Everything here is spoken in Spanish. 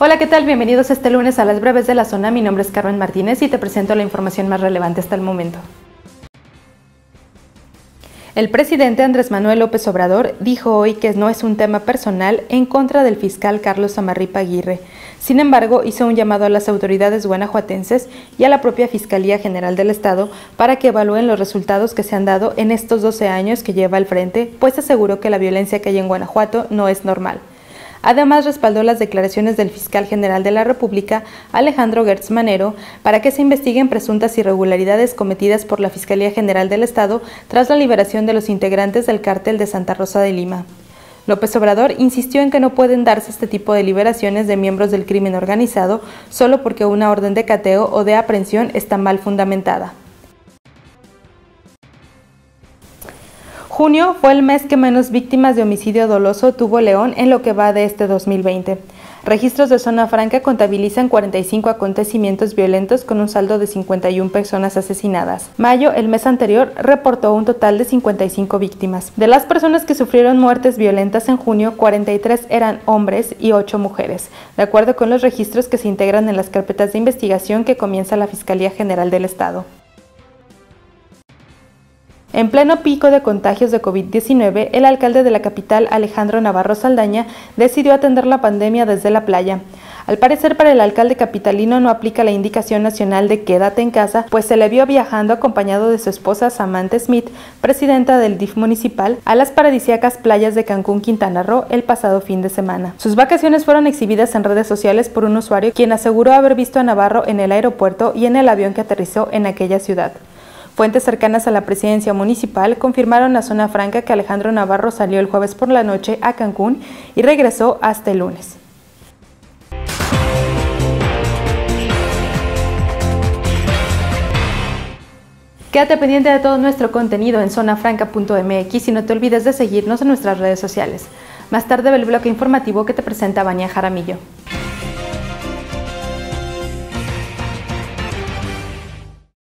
Hola, ¿qué tal? Bienvenidos este lunes a las breves de la zona. Mi nombre es Carmen Martínez y te presento la información más relevante hasta el momento. El presidente Andrés Manuel López Obrador dijo hoy que no es un tema personal en contra del fiscal Carlos Amarripa Aguirre. Sin embargo, hizo un llamado a las autoridades guanajuatenses y a la propia Fiscalía General del Estado para que evalúen los resultados que se han dado en estos 12 años que lleva al frente, pues aseguró que la violencia que hay en Guanajuato no es normal. Además, respaldó las declaraciones del fiscal general de la República, Alejandro Gertz Manero, para que se investiguen presuntas irregularidades cometidas por la Fiscalía General del Estado tras la liberación de los integrantes del cártel de Santa Rosa de Lima. López Obrador insistió en que no pueden darse este tipo de liberaciones de miembros del crimen organizado solo porque una orden de cateo o de aprehensión está mal fundamentada. Junio fue el mes que menos víctimas de homicidio doloso tuvo León en lo que va de este 2020. Registros de zona franca contabilizan 45 acontecimientos violentos con un saldo de 51 personas asesinadas. Mayo, el mes anterior, reportó un total de 55 víctimas. De las personas que sufrieron muertes violentas en junio, 43 eran hombres y 8 mujeres, de acuerdo con los registros que se integran en las carpetas de investigación que comienza la Fiscalía General del Estado. En pleno pico de contagios de COVID-19, el alcalde de la capital, Alejandro Navarro Saldaña, decidió atender la pandemia desde la playa. Al parecer para el alcalde capitalino no aplica la indicación nacional de quédate en casa, pues se le vio viajando acompañado de su esposa Samantha Smith, presidenta del DIF municipal, a las paradisíacas playas de Cancún, Quintana Roo el pasado fin de semana. Sus vacaciones fueron exhibidas en redes sociales por un usuario quien aseguró haber visto a Navarro en el aeropuerto y en el avión que aterrizó en aquella ciudad. Fuentes cercanas a la presidencia municipal confirmaron a Zona Franca que Alejandro Navarro salió el jueves por la noche a Cancún y regresó hasta el lunes. Quédate pendiente de todo nuestro contenido en zonafranca.mx y no te olvides de seguirnos en nuestras redes sociales. Más tarde ve el bloque informativo que te presenta Baña Jaramillo.